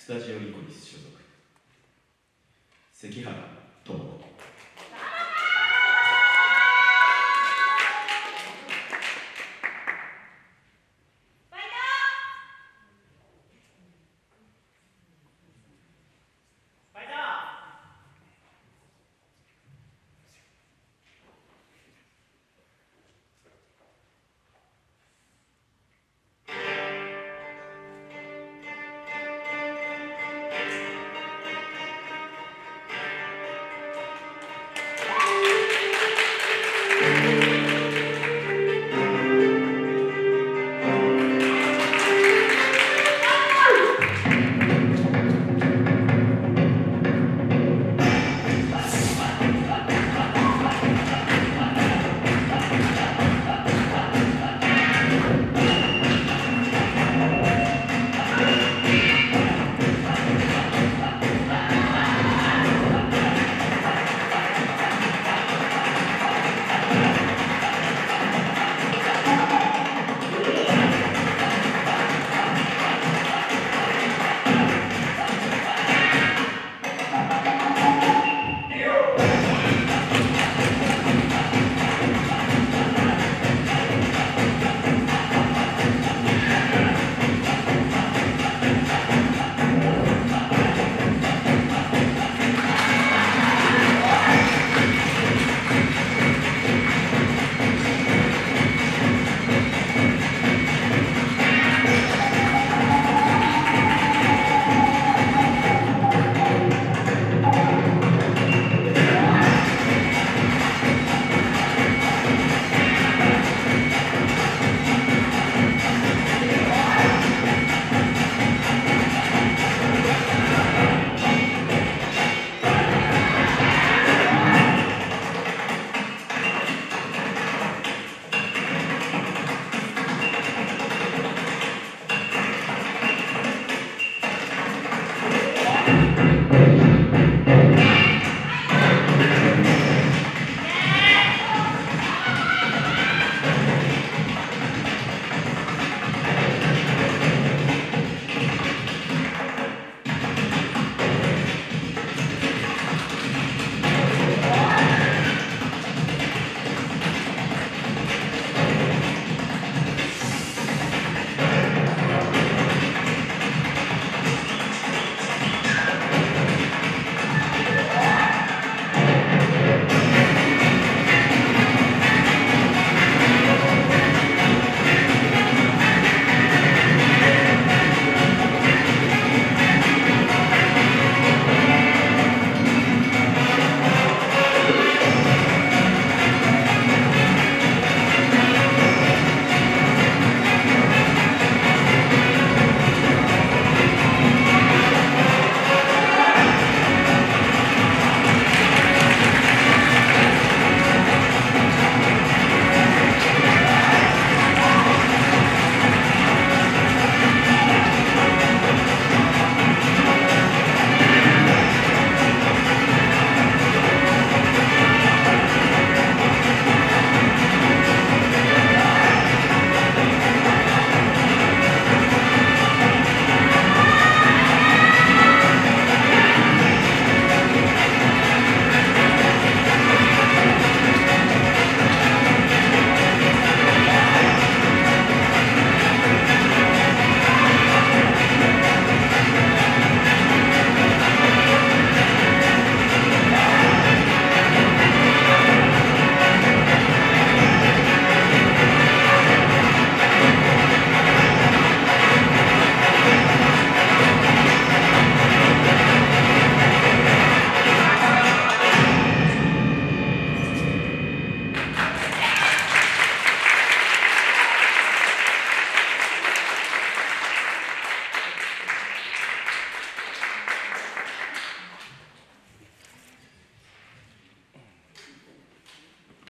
スタジオリコリス所属関原智子。